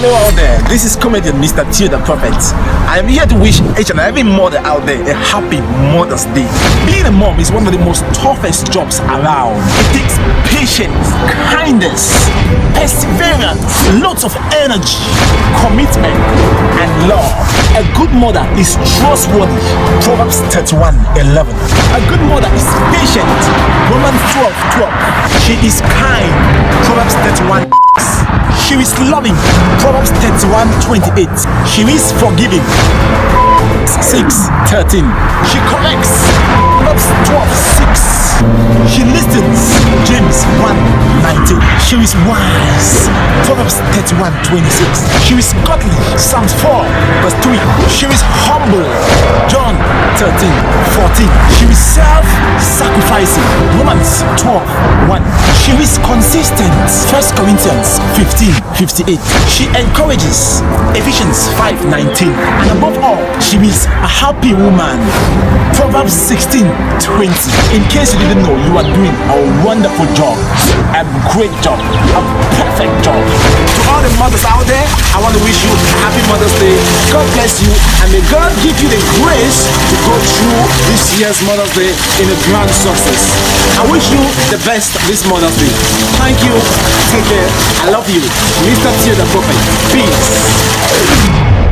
Hello out there, this is comedian Mr. Theo Da Prophet. I am here to wish each and every mother out there a happy Mother's Day. Being a mom is one of the most toughest jobs around. It takes patience, kindness, perseverance, lots of energy, commitment, and love. A good mother is trustworthy. Proverbs 31 11. A good mother is patient. Romans 12 12. She is kind. Proverbs 31 she is loving. Proverbs 31 28. She is forgiving. 6 13. She corrects. Proverbs 12 6. She listens. James 1 19. She is wise. Proverbs 31 26. She is godly. Psalms 4 verse 3. She is humble. John 13 14. She is self sacrificing. Romans 12 1. She is consistent. 1 Corinthians 15 58. She encourages. Ephesians 5 19. And above all, she is a happy woman. Proverbs 16 20. In case you didn't know, you are doing a wonderful job, a great job, a perfect job. To all the mothers out there, I want to wish you a happy Mother's Day. God bless you, and may God give you the grace go through this year's Mother's Day in a grand success. I wish you the best this Mother's Day. Thank you. Take care. I love you. Mr. Theo Da Prophet. Peace.